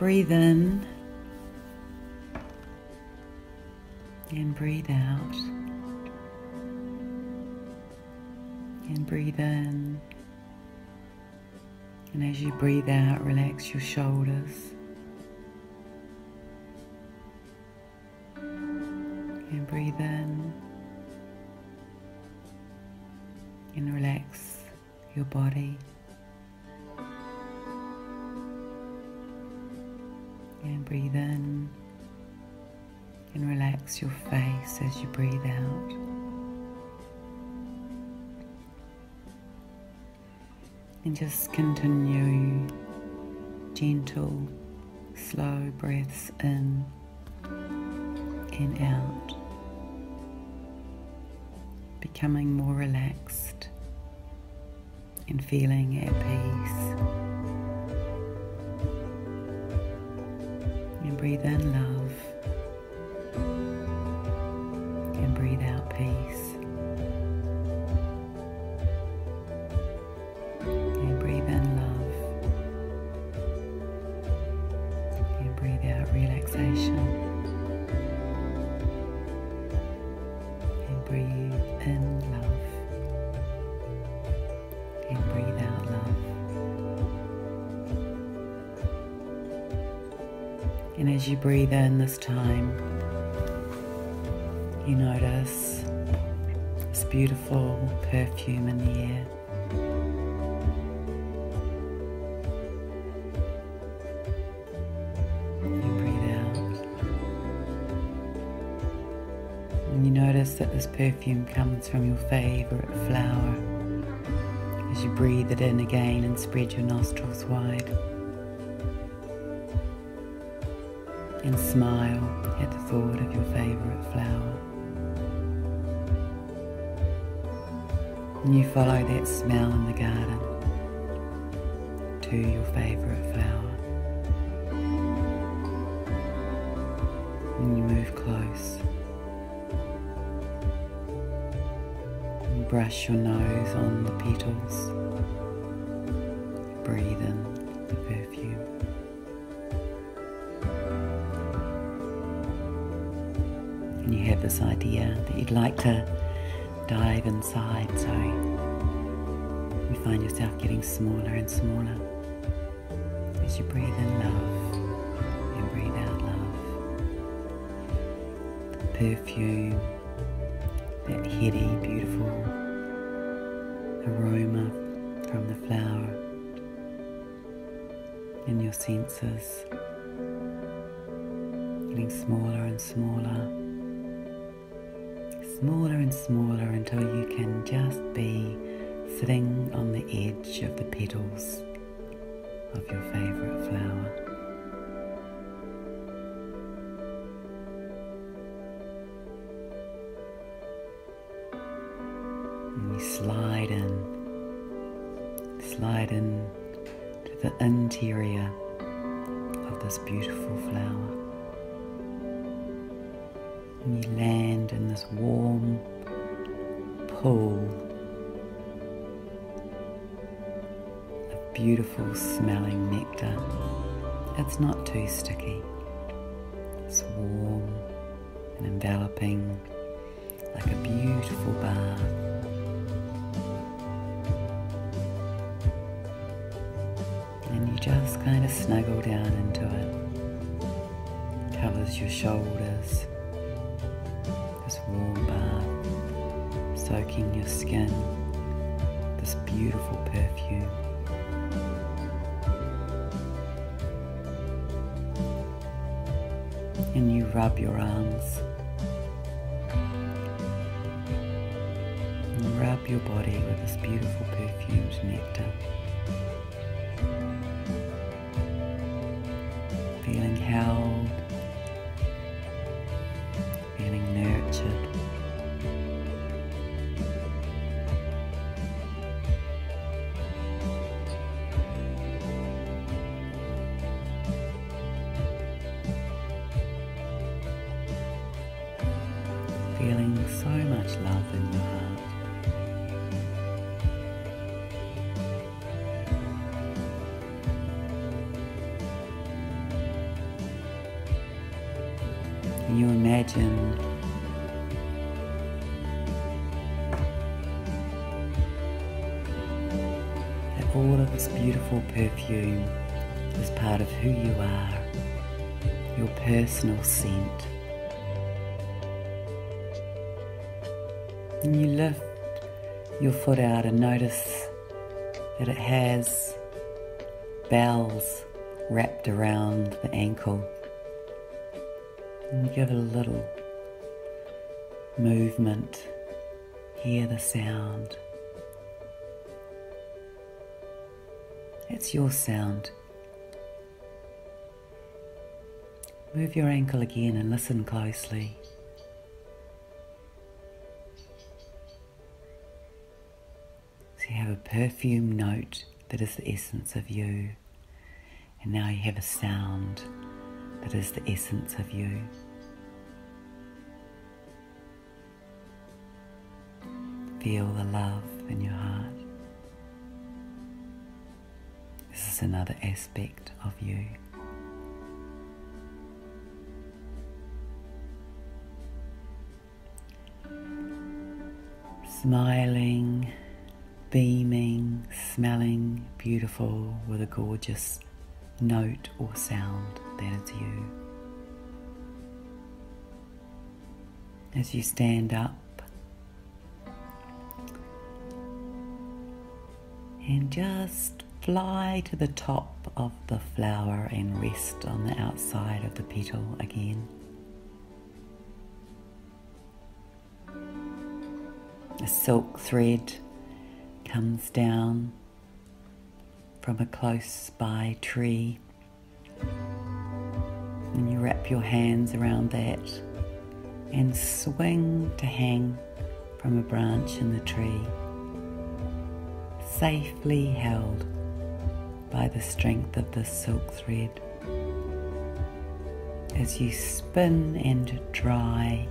Breathe in and breathe out. And breathe in. And as you breathe out, relax your shoulders. And breathe in. And relax your body. And breathe in and relax your face as you breathe out. And just continue gentle, slow breaths in and out, becoming more relaxed and feeling at peace. Breathe in love as you breathe in this time, you notice this beautiful perfume in the air. You breathe out. And you notice that this perfume comes from your favorite flower. As you breathe it in again and spread your nostrils wide. And smile at the thought of your favorite flower. And you follow that smell in the garden to your favorite flower. And you move close. And brush your nose on the petals. Breathe in have this idea that you'd like to dive inside, so you find yourself getting smaller and smaller as you breathe in love and breathe out love. The perfume, that heady, beautiful aroma from the flower in your senses, getting smaller and smaller smaller and smaller until you can just be sitting on the edge of the petals of your favorite flower. And you slide in, slide in to the interior of this beautiful flower and you land in this warm pool of beautiful smelling nectar. It's not too sticky, it's warm and enveloping like a beautiful bath. And you just kind of snuggle down into it, covers your shoulders warm bath, soaking your skin, this beautiful perfume. And you rub your arms. And rub your body with this beautiful perfumed nectar. Feeling held feeling nurtured. Feeling so much love in your heart. You imagine this beautiful perfume is part of who you are, your personal scent. And you lift your foot out and notice that it has bells wrapped around the ankle. And give it a little movement. Hear the sound. It's your sound. Move your ankle again and listen closely. So you have a perfume note that is the essence of you. And now you have a sound that is the essence of you. Feel the love in your heart. Another aspect of you. Smiling, beaming, smelling beautiful with a gorgeous note or sound that is you. As you stand up and just fly to the top of the flower and rest on the outside of the petal again. A silk thread comes down from a close by tree and you wrap your hands around that and swing to hang from a branch in the tree, safely held by the strength of the silk thread. As you spin and dry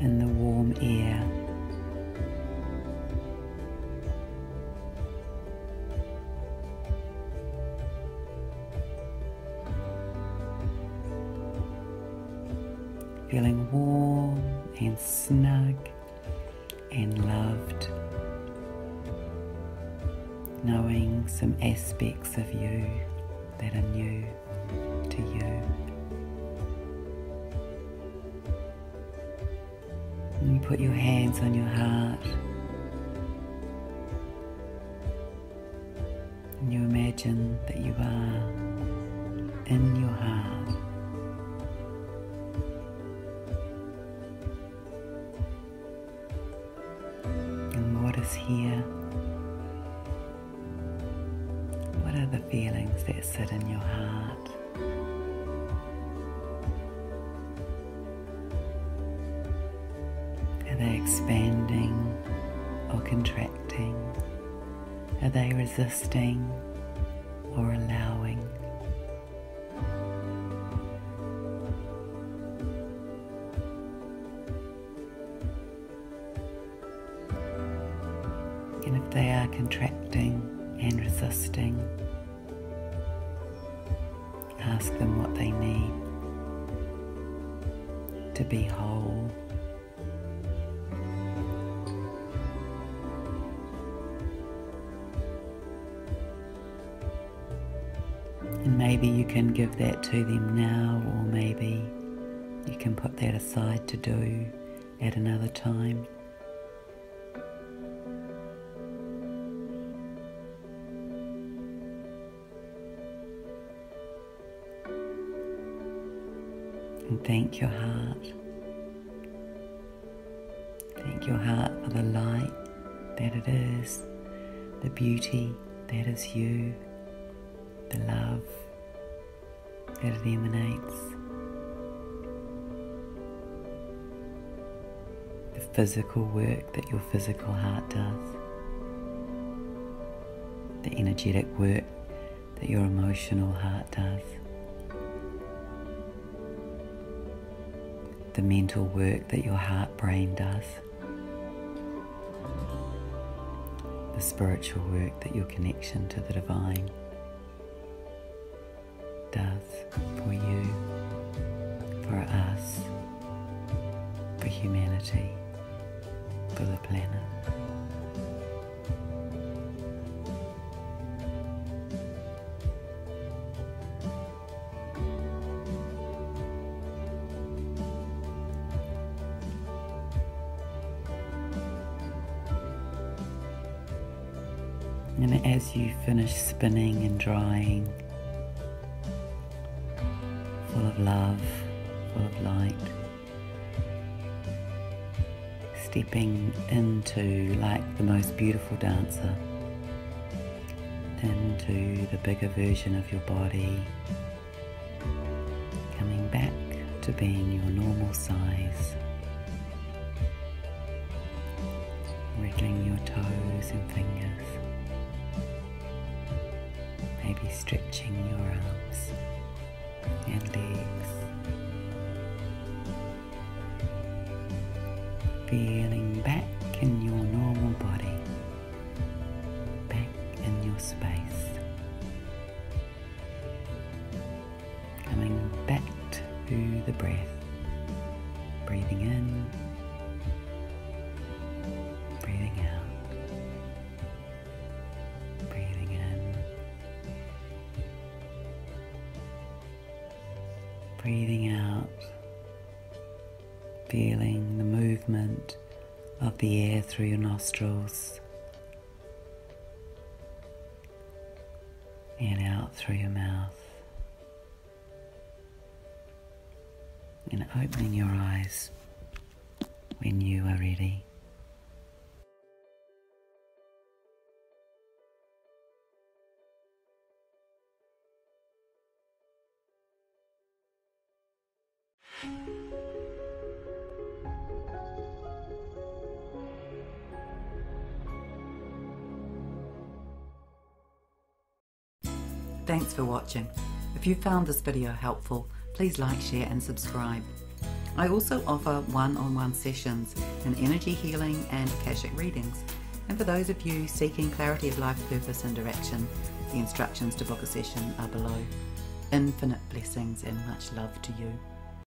in the warm air feeling warm And put your hands on your heart and you imagine that you are in your heart. is here? What are the feelings that sit in your heart? Expanding or contracting? Are they resisting or allowing? And if they are contracting and resisting, ask them what they need to be whole. Maybe you can give that to them now, or maybe you can put that aside to do at another time. And thank your heart. Thank your heart for the light that it is, the beauty that is you, the love it emanates, the physical work that your physical heart does, the energetic work that your emotional heart does. the mental work that your heart brain does, the spiritual work that your connection to the divine does for you, for us. for humanity, for the planet. And as you finish spinning and drying, love, full of light, stepping into like the most beautiful dancer, into the bigger version of your body, coming back to being your normal size. Wriggling your toes and fingers. Maybe stretching your arms and legs, feeling back breathing out, feeling the movement of the air through your nostrils and out through your mouth, and opening your eyes when you are ready. Thanks for watching. If you found this video helpful, please like, share and subscribe. I also offer one-on-one sessions in energy healing and Akashic readings. And for those of you seeking clarity of life purpose and direction, the instructions to book a session are below. Infinite blessings and much love to you.